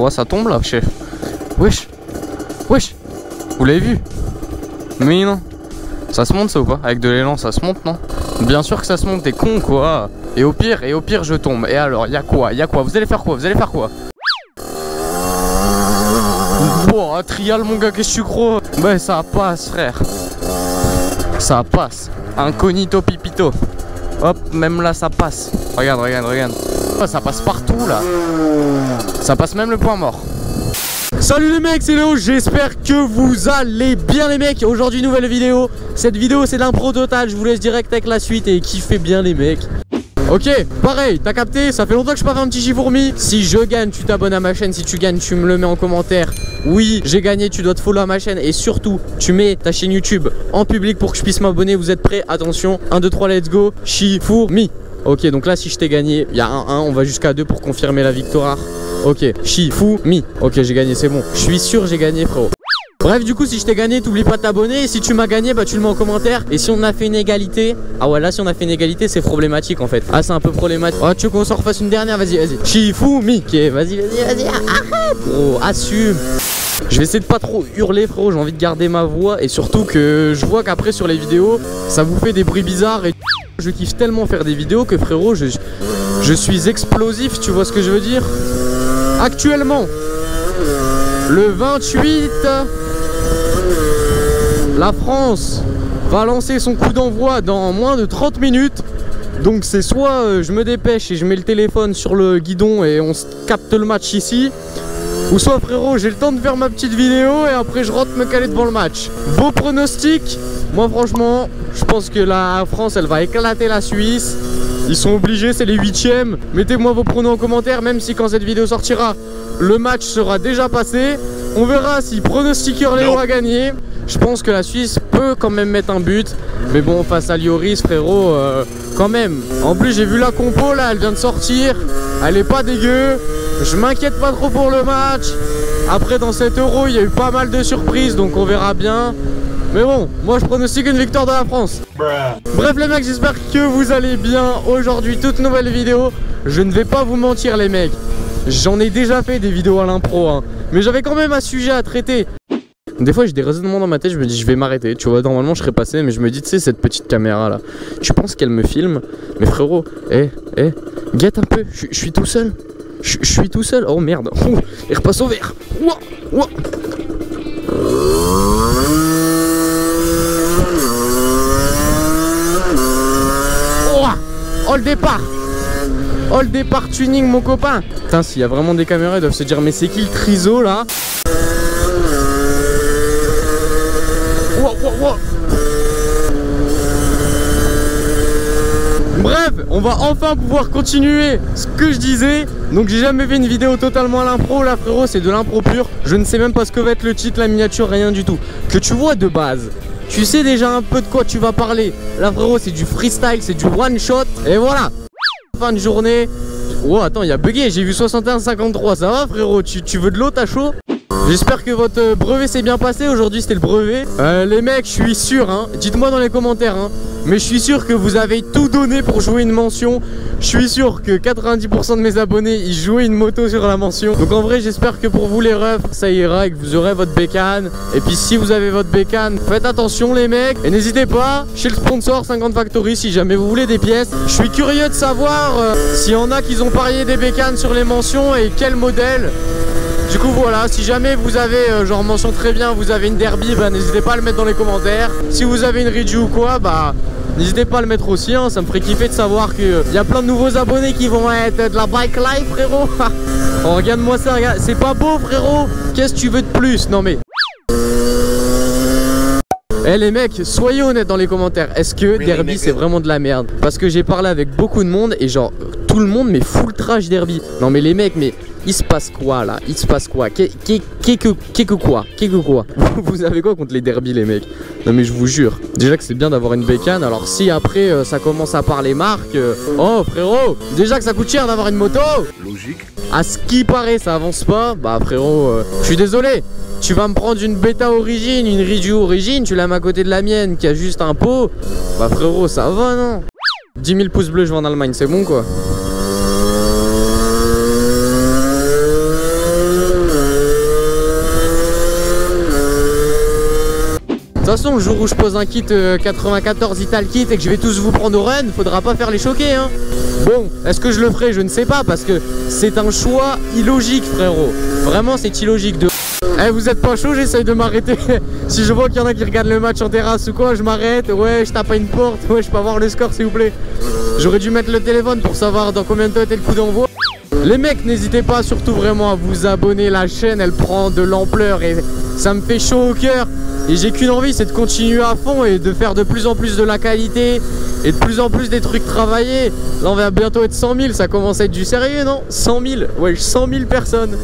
Oh, ça tombe là, chef. Wesh. Wesh. Vous l'avez vu? Mais non. Ça se monte ça ou pas? Avec de l'élan, ça se monte, non? Bien sûr que ça se monte, t'es con quoi. Et au pire, et au pire, je tombe. Et alors, y'a quoi? Y'a quoi? Vous allez faire quoi? Vous allez faire quoi? Bon, un trial, mon gars, qu'est-ce que tu crois? Ouais, ça passe, frère. Ça passe. Incognito pipito. Hop, même là, ça passe. Regarde, regarde, regarde. Ça passe partout, là. Ça passe même le point mort. Salut les mecs, c'est Léo, j'espère que vous allez bien les mecs. Aujourd'hui nouvelle vidéo, cette vidéo c'est l'impro total, je vous laisse direct avec la suite et kiffez bien les mecs. Ok, pareil, t'as capté, ça fait longtemps que je pas fait un petit chifourmi Si je gagne, tu t'abonnes à ma chaîne, si tu gagnes, tu me le mets en commentaire. Oui, j'ai gagné, tu dois te follow à ma chaîne. Et surtout, tu mets ta chaîne YouTube en public pour que je puisse m'abonner. Vous êtes prêts? Attention, 1, 2, 3, let's go, chifourmi Ok, donc là si je t'ai gagné, il y a un 1, on va jusqu'à 2 pour confirmer la victoire Ok, chi, fou, mi. Ok, j'ai gagné, c'est bon. Je suis sûr, j'ai gagné, frérot. Bref, du coup, si je t'ai gagné, t'oublies pas de t'abonner. Et si tu m'as gagné, bah tu le mets en commentaire. Et si on a fait une égalité, ah ouais, là, si on a fait une égalité, c'est problématique en fait. Ah, c'est un peu problématique. Oh, tu veux qu'on s'en refasse une dernière Vas-y, vas-y. Chi, fou, mi. Ok, vas-y, vas-y, vas-y. Arrête, gros, assume. Je vais essayer de pas trop hurler, frérot. J'ai envie de garder ma voix. Et surtout que je vois qu'après, sur les vidéos, ça vous fait des bruits bizarres. Et je kiffe tellement faire des vidéos que, frérot, je, suis explosif. Tu vois ce que je veux dire? Actuellement, le 28, la France va lancer son coup d'envoi dans moins de 30 minutes. Donc c'est soit euh, je me dépêche et je mets le téléphone sur le guidon et on capte le match ici. Ou soit frérot j'ai le temps de faire ma petite vidéo et après je rentre me caler devant le match. Vos pronostics Moi franchement je pense que la France elle va éclater la Suisse. Ils sont obligés, c'est les huitièmes. Mettez-moi vos pronoms en commentaire, même si quand cette vidéo sortira, le match sera déjà passé. On verra si pronostiqueur Léo a gagné. Je pense que la Suisse peut quand même mettre un but. Mais bon, face à Lioris, frérot, euh, quand même. En plus, j'ai vu la compo, là, elle vient de sortir. Elle est pas dégueu. Je m'inquiète pas trop pour le match. Après, dans cet euro, il y a eu pas mal de surprises, donc on verra bien. Mais bon, moi je pronostique une victoire de la France. Bref les mecs, j'espère que vous allez bien. Aujourd'hui, toute nouvelle vidéo. Je ne vais pas vous mentir les mecs. J'en ai déjà fait des vidéos à l'impro, hein. mais j'avais quand même un sujet à traiter. Des fois j'ai des raisonnements dans ma tête, je me dis je vais m'arrêter, tu vois, normalement je serais passé, mais je me dis tu sais cette petite caméra là, tu penses qu'elle me filme? Mais frérot, eh, eh, guette un peu, je suis tout seul, je suis tout seul, oh merde, il repasse au vert, ouah. Oh le départ. Oh le départ tuning mon copain. Putain s'il y a vraiment des caméras ils doivent se dire mais c'est qui le triso là Bref, on va enfin pouvoir continuer ce que je disais. Donc j'ai jamais fait une vidéo totalement à l'impro, là frérot, c'est de l'impro pur. Je ne sais même pas ce que va être le titre, la miniature, rien du tout. Que tu vois de base, tu sais déjà un peu de quoi tu vas parler. Là frérot c'est du freestyle, c'est du one shot. Et voilà. Fin de journée. Oh attends, il y a bugué, j'ai vu 61-53. Ça va frérot tu, tu veux de l'eau, t'as chaud? J'espère que votre brevet s'est bien passé. Aujourd'hui, c'était le brevet. Euh, les mecs, je suis sûr, hein. Dites-moi dans les commentaires, hein. Mais je suis sûr que vous avez tout donné pour jouer une mention. Je suis sûr que 90% de mes abonnés, ils jouaient une moto sur la mention. Donc en vrai, j'espère que pour vous les refs, ça ira et que vous aurez votre bécane. Et puis si vous avez votre bécane, faites attention les mecs. Et n'hésitez pas, chez le sponsor 50 Factory, si jamais vous voulez des pièces. Je suis curieux de savoir euh, s'il y en a qui ont parié des bécanes sur les mentions et quel modèle. Du coup voilà, si jamais vous avez, euh, genre mention très bien, vous avez une derby, bah n'hésitez pas à le mettre dans les commentaires. Si vous avez une Riju ou quoi, bah n'hésitez pas à le mettre aussi, hein. ça me ferait kiffer de savoir qu'il euh, y a plein de nouveaux abonnés qui vont être de la bike life frérot. oh, regarde-moi ça, regarde, c'est pas beau frérot, qu'est-ce que tu veux de plus? Non mais... Eh les mecs, soyez honnêtes dans les commentaires. Est-ce que Derby c'est vraiment de la merde? Parce que j'ai parlé avec beaucoup de monde et genre tout le monde mais full trash Derby. Non mais les mecs, mais il se passe quoi là? Il se passe quoi? Qu'est-ce que quoi? Qu'est-ce que quoi? Vous avez quoi contre les derbies les mecs? Non mais je vous jure, déjà que c'est bien d'avoir une bécane, alors si après euh, ça commence à parler marque, euh, oh frérot, déjà que ça coûte cher d'avoir une moto! Logique. À ce qui paraît ça avance pas, bah frérot, euh, je suis désolé. Tu vas me prendre une bêta origine, une Riju origine, tu la mets à côté de la mienne qui a juste un pot. Bah frérot, ça va non? 10 000 pouces bleus, je vais en Allemagne, c'est bon quoi façon, le jour où je pose un kit 94 Ital Kit et que je vais tous vous prendre au run, faudra pas faire les choquer, hein. Bon, est-ce que je le ferai? Je ne sais pas, parce que c'est un choix illogique, frérot. Vraiment, c'est illogique de... Eh, vous êtes pas chaud, j'essaye de m'arrêter. si je vois qu'il y en a qui regardent le match en terrasse ou quoi, je m'arrête. Ouais, je tape à une porte. Ouais, je peux avoir le score, s'il vous plaît. J'aurais dû mettre le téléphone pour savoir dans combien de temps était le coup d'envoi. Les mecs, n'hésitez pas surtout vraiment à vous abonner. La chaîne, elle prend de l'ampleur et ça me fait chaud au cœur. Et j'ai qu'une envie, c'est de continuer à fond et de faire de plus en plus de la qualité et de plus en plus des trucs travaillés. Là, on va bientôt être 100 000, ça commence à être du sérieux, non? 100 000, ouais, 100 000 personnes.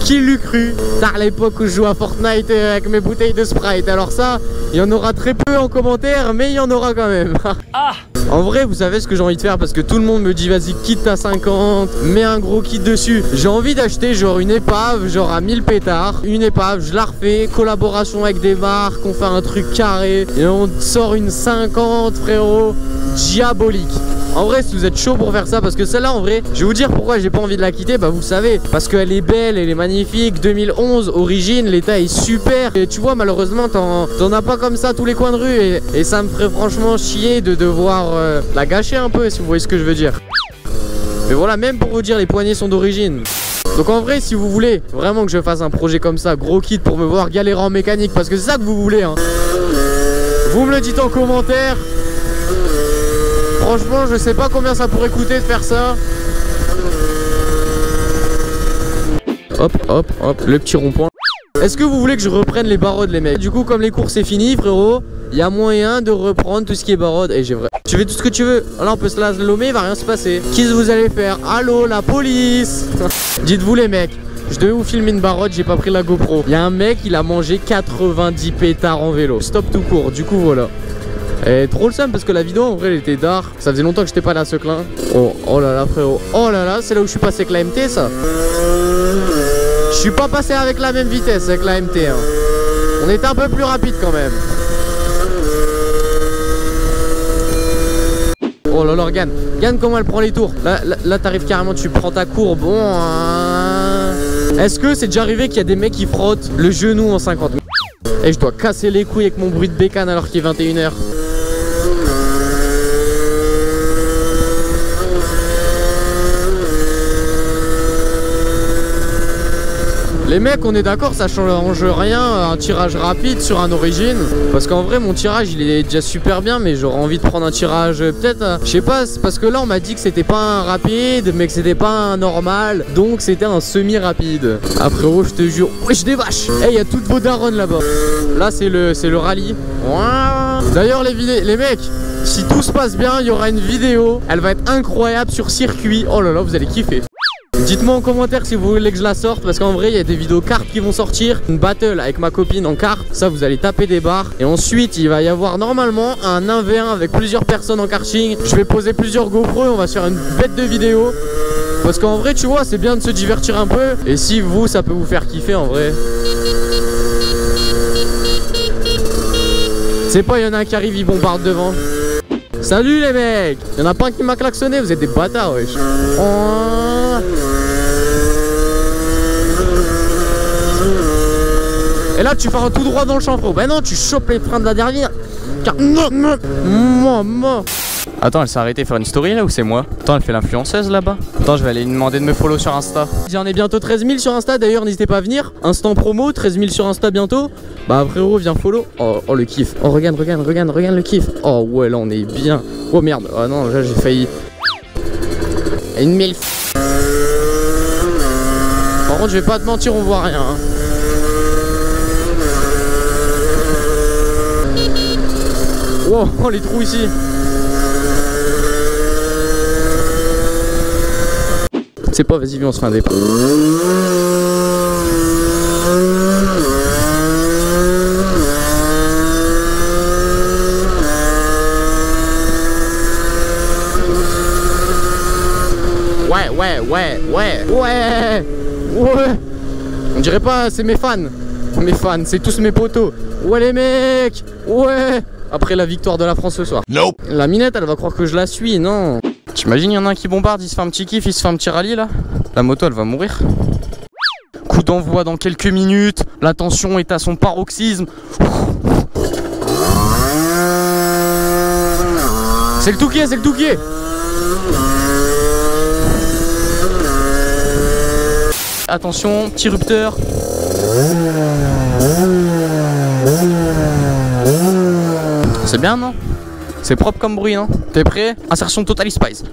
Qui l'eût cru Tard l'époque où je joue à Fortnite avec mes bouteilles de Sprite. Alors ça, il y en aura très peu en commentaire, mais il y en aura quand même. ah en vrai, vous savez ce que j'ai envie de faire parce que tout le monde me dit vas-y quitte ta 50, mets un gros kit dessus. J'ai envie d'acheter genre une épave, genre à 1000 pétards. Une épave, je la refais, collaboration avec des marques, on fait un truc carré et on sort une 50 frérot, diabolique. En vrai, si vous êtes chaud pour faire ça, parce que celle-là, en vrai, je vais vous dire pourquoi j'ai pas envie de la quitter. Bah, vous savez, parce qu'elle est belle, elle est magnifique. 2011, origine, l'état est super. Et tu vois, malheureusement, t'en as pas comme ça tous les coins de rue. Et, ça me ferait franchement chier de devoir euh, la gâcher un peu, si vous voyez ce que je veux dire. Mais voilà, même pour vous dire, les poignées sont d'origine. Donc en vrai, si vous voulez vraiment que je fasse un projet comme ça, gros kit pour me voir galérer en mécanique, parce que c'est ça que vous voulez, hein. Vous me le dites en commentaire. Franchement, je sais pas combien ça pourrait coûter de faire ça. Hop, hop, hop, le petit rond-point. Est-ce que vous voulez que je reprenne les barrodes les mecs? Du coup comme les courses c'est fini frérot Il y a moyen de reprendre tout ce qui est barode Et j'ai vrai Tu fais tout ce que tu veux Là on peut se lommer, il va rien se passer Qu'est-ce que vous allez faire? Allô la police Dites-vous les mecs je devais vous filmer une barotte, j'ai pas pris la GoPro. Il y a un mec, il a mangé 90 pétards en vélo. Stop tout court, du coup voilà. Et trop le seum parce que la vidéo en vrai elle était d'art. Ça faisait longtemps que j'étais pas là ce clin. Oh, oh là là frérot. Oh là là, c'est là où je suis passé avec la MT ça. Je suis pas passé avec la même vitesse avec la MT. Hein. On était un peu plus rapide quand même. Oh là là, regarde. Regarde comment elle prend les tours? Là, là, t'arrives carrément, tu prends ta courbe. Bon. Hein. Est-ce que c'est déjà arrivé qu'il y a des mecs qui frottent le genou en 50 Et je dois casser les couilles avec mon bruit de bécane alors qu'il est 21h. Les mecs, on est d'accord, ça change rien, un tirage rapide sur un origine. Parce qu'en vrai, mon tirage, il est déjà super bien, mais j'aurais envie de prendre un tirage peut-être, euh, je sais pas, parce que là, on m'a dit que c'était pas un rapide, mais que c'était pas un normal, donc c'était un semi-rapide. Après, oh, je te jure, wesh des vaches Eh, il y a toutes vos darons là-bas. Là, c'est le, le rallye. D'ailleurs, les, les mecs, si tout se passe bien, il y aura une vidéo. Elle va être incroyable sur circuit. Oh là là, vous allez kiffer. Dites-moi en commentaire si vous voulez que je la sorte parce qu'en vrai il y a des vidéos cartes qui vont sortir. Une battle avec ma copine en carte Ça vous allez taper des barres. Et ensuite il va y avoir normalement un 1v1 avec plusieurs personnes en karting. Je vais poser plusieurs GoPro on va se faire une bête de vidéo. Parce qu'en vrai tu vois c'est bien de se divertir un peu. Et si vous ça peut vous faire kiffer en vrai. C'est pas il y en a un qui arrive il bombarde devant. Salut les mecs. Y'en a pas un qui m'a klaxonné vous êtes des bâtards wesh. Oh. Et là, tu pars tout droit dans le champ, frérot. Ben non, tu chopes les freins de la dernière. Attends, elle s'est arrêtée faire une story là ou c'est moi Attends, elle fait l'influenceuse là-bas. Attends, je vais aller lui demander de me follow sur Insta. J'en ai bientôt 13 000 sur Insta, d'ailleurs, n'hésitez pas à venir. Instant promo, 13 000 sur Insta bientôt. Bah, frérot, viens follow. Oh, oh, le kiff. Oh, regarde, regarde, regarde, regarde le kiff. Oh, ouais, là, on est bien. Oh merde. Oh non, là, j'ai failli. Une mille. Par contre, je vais pas te mentir, on voit rien. Hein. Wow, oh, les trous ici. C'est pas, vas-y, viens, on se fait un départ. Ouais, ouais, ouais, ouais, ouais, ouais. On dirait pas, c'est mes fans. Mes fans, c'est tous mes potos. Ouais les mecs, ouais après la victoire de la France ce soir. Nope. La minette, elle va croire que je la suis, non T'imagines, il y en a un qui bombarde, il se fait un petit kiff, il se fait un petit rallye là. La moto, elle va mourir. Coup d'envoi dans quelques minutes, la tension est à son paroxysme. C'est le touquier, c'est le touquier Attention, petit rupteur. C'est bien, non C'est propre comme bruit, non T'es prêt Insertion Totally Spice.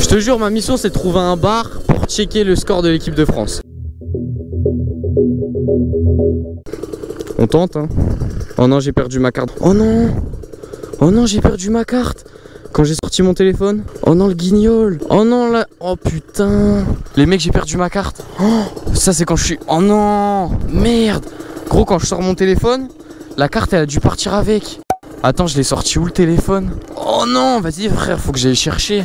Je te jure, ma mission c'est de trouver un bar pour checker le score de l'équipe de France. On tente, hein. Oh non, j'ai perdu ma carte. Oh non Oh non, j'ai perdu ma carte quand j'ai sorti mon téléphone. Oh non, le guignol. Oh non, là. Oh putain. Les mecs, j'ai perdu ma carte. Oh, ça, c'est quand je suis. Oh non. Merde. Gros, quand je sors mon téléphone, la carte, elle a dû partir avec. Attends, je l'ai sorti où le téléphone? Oh non, vas-y, frère, faut que j'aille chercher.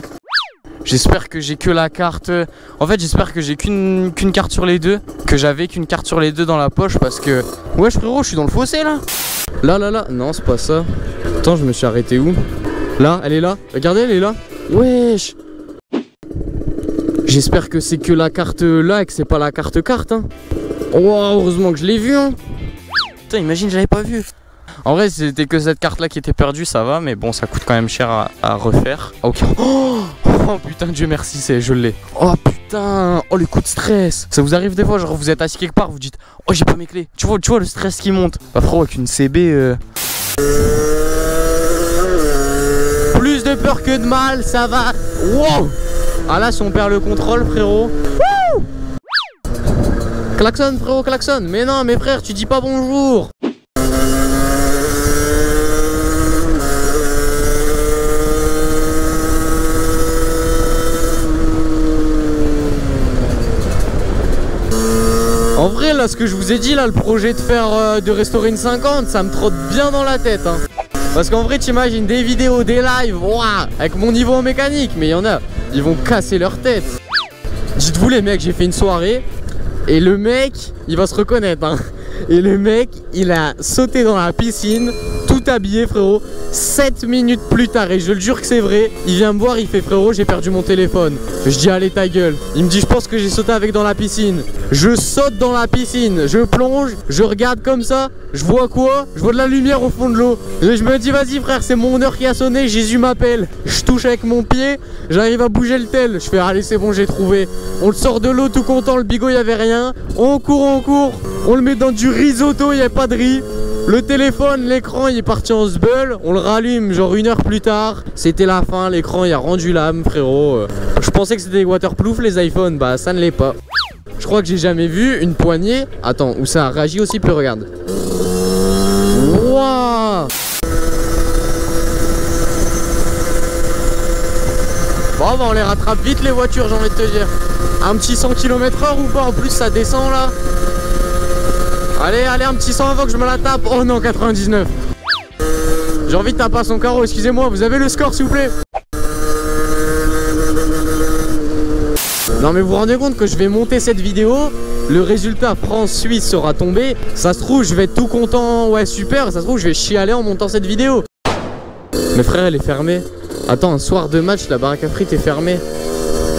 J'espère que j'ai que la carte. En fait, j'espère que j'ai qu'une qu'une carte sur les deux. Que j'avais qu'une carte sur les deux dans la poche parce que. Wesh, frérot, je suis dans le fossé là. Là, là, là. Non, c'est pas ça. Attends, je me suis arrêté où? Là, elle est là. Regardez, elle est là. Wesh. J'espère que c'est que la carte là et que c'est pas la carte carte. Hein. Wow, heureusement que je l'ai vu. Hein. Putain, imagine, j'avais pas vu. En vrai, si c'était que cette carte là qui était perdue, ça va, mais bon, ça coûte quand même cher à, à refaire. Ok. Oh, oh, putain, Dieu merci, c'est je l'ai. Oh putain, oh le coup de stress. Ça vous arrive des fois, genre vous êtes assis quelque part, vous dites, oh j'ai pas mes clés. Tu vois, tu vois le stress qui monte. Bah frérot, avec une CB. Euh... De peur que de mal, ça va. Wow. Ah là, si on perd le contrôle, frérot. Wouh klaxon, frérot, klaxon. Mais non, mes frères, tu dis pas bonjour. En vrai, là, ce que je vous ai dit, là, le projet de faire, euh, de restaurer une 50, ça me trotte bien dans la tête, hein. Parce qu'en vrai, t'imagines des vidéos, des lives, ouah, avec mon niveau en mécanique, mais il y en a, ils vont casser leur tête. Dites-vous les mecs, j'ai fait une soirée, et le mec, il va se reconnaître, hein. Et le mec, il a sauté dans la piscine, habillé, frérot. 7 minutes plus tard, et je le jure que c'est vrai, il vient me voir, il fait frérot, j'ai perdu mon téléphone. Je dis allez ta gueule. Il me dit je pense que j'ai sauté avec dans la piscine. Je saute dans la piscine, je plonge, je regarde comme ça, je vois quoi? Je vois de la lumière au fond de l'eau. Et je me dis vas-y frère, c'est mon heure qui a sonné, Jésus m'appelle. Je touche avec mon pied, j'arrive à bouger le tel. Je fais allez c'est bon, j'ai trouvé. On le sort de l'eau tout content, le bigot y avait rien. On court, on court, on le met dans du risotto, il n'y a pas de riz. Le téléphone, l'écran, il est parti en sbull. On le rallume genre une heure plus tard. C'était la fin, l'écran, il a rendu l'âme, frérot. Euh, Je pensais que c'était des waterproof les iPhones. Bah, ça ne l'est pas. Je crois que j'ai jamais vu une poignée. Attends, où ça a réagi aussi plus, regarde. Wouah Bon, bah, on les rattrape vite les voitures, j'ai envie de te dire. Un petit 100 km/h ou pas En plus, ça descend là. Allez, allez, un petit 100 avant que je me la tape. Oh non, 99. J'ai envie de taper à son carreau, excusez-moi, vous avez le score s'il vous plaît. Non mais vous vous rendez compte que je vais monter cette vidéo. Le résultat France-Suisse sera tombé. Ça se trouve je vais être tout content, ouais super. Ça se trouve je vais chialer en montant cette vidéo. Mes frères elle est fermée. Attends un soir de match la baraque à frites est fermée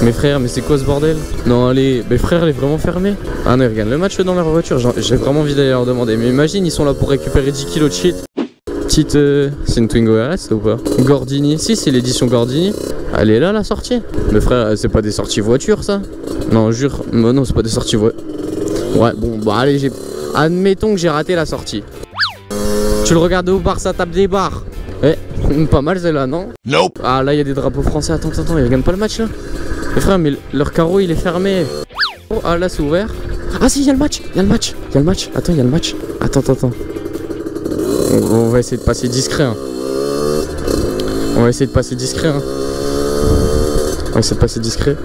mes frères, mais c'est quoi ce bordel Non, allez, mes frères, elle est vraiment fermée Ah non, ils regardent le match dans leur voiture. J'ai vraiment envie d'aller leur demander. Mais imagine, ils sont là pour récupérer 10 kilos de shit. Petite. Euh, c'est une Twingo RS ou pas Gordini. Si, c'est l'édition Gordini. Elle est là la sortie. Mes frères, c'est pas des sorties voitures ça Non, jure. Mais non, c'est pas des sorties voitures. Ouais, bon, bah allez, j'ai. Admettons que j'ai raté la sortie. Tu le regardes au bar, ça tape des bars. Eh, pas mal celle-là, non Nope. Ah là, il y a des drapeaux français. Attends, attends, attends, ils regardent pas le match là Frère, mais leur carreau il est fermé. Oh, ah là, c'est ouvert. Ah si, il y a le match, il y a le match, il y a le match. Attends, il y a le match. Attends, attends, attends. On, va essayer de passer discret. hein. On va essayer de passer discret. hein. On va essayer de passer discret.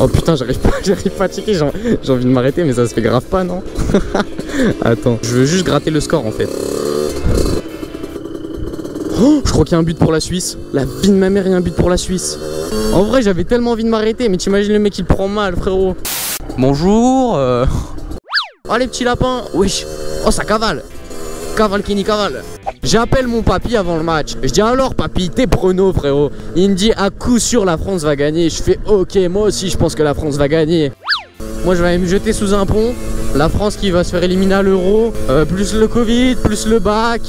Oh putain, j'arrive pas, j'arrive pas à checker. J'ai envie de m'arrêter, mais ça se fait grave pas, non? Attends, je veux juste gratter le score en fait. Oh, je crois qu'il y a un but pour la Suisse. La vie de ma mère, il y a un but pour la Suisse. En vrai, j'avais tellement envie de m'arrêter, mais t'imagines le mec il prend mal, frérot. Bonjour. euh. Oh les petits lapins. Wesh. Oh ça cavale. Cavale qui nie cavale. J'appelle mon papy avant le match. Je dis alors papy, t'es Bruno frérot. Il me dit à coup sûr la France va gagner. Je fais ok, moi aussi je pense que la France va gagner. Moi je vais aller me jeter sous un pont. La France qui va se faire éliminer à l'euro, euh, plus le Covid, plus le bac.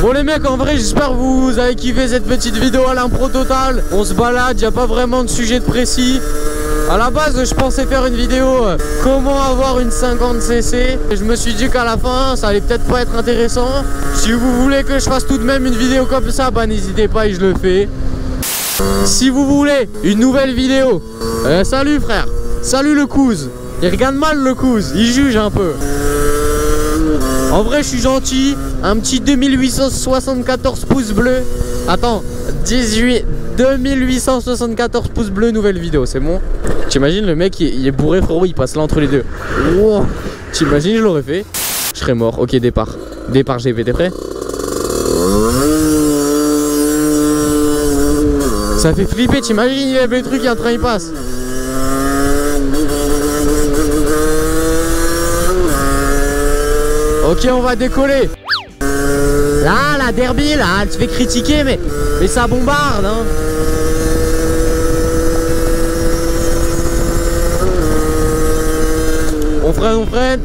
Bon les mecs en vrai j'espère que vous avez kiffé cette petite vidéo à l'impro total On se balade, y a pas vraiment de sujet de précis à la base, je pensais faire une vidéo euh, comment avoir une 50cc. Je me suis dit qu'à la fin, ça allait peut-être pas être intéressant. Si vous voulez que je fasse tout de même une vidéo comme ça, bah n'hésitez pas et je le fais. Si vous voulez une nouvelle vidéo, euh, salut frère, salut le couze. Il regarde mal le couze, il juge un peu. En vrai, je suis gentil. Un petit 2874 pouces bleus. Attends, 18, 2874 pouces bleus, nouvelle vidéo, c'est bon T'imagines le mec, il, est bourré frérot, il passe là entre les deux. T'imagines, je l'aurais fait? Je serais mort. Ok, départ. Départ GP, t'es prêt? Ça fait flipper, t'imagines, il lève le truc et un train il passe. Ok, on va décoller. Là, la derby, là, elle se fait critiquer, mais, mais ça bombarde, hein. On freine, on freine.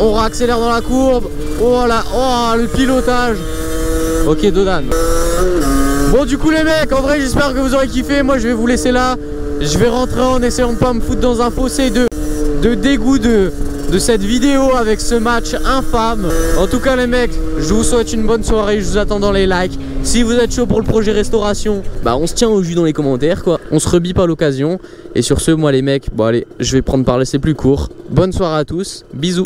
On réaccélère dans la courbe. Oh là, oh le pilotage. Ok, Dodan. Bon, du coup, les mecs, en vrai, j'espère que vous aurez kiffé. Moi, je vais vous laisser là. Je vais rentrer en essayant de pas me foutre dans un fossé de, de dégoût de, de cette vidéo avec ce match infâme. En tout cas les mecs, je vous souhaite une bonne soirée, je vous attends dans les likes. Si vous êtes chaud pour le projet restauration, bah on se tient au jus dans les commentaires quoi. On se rebip à l'occasion. Et sur ce, moi les mecs, bon allez, je vais prendre par là, c'est plus court. Bonne soirée à tous, bisous.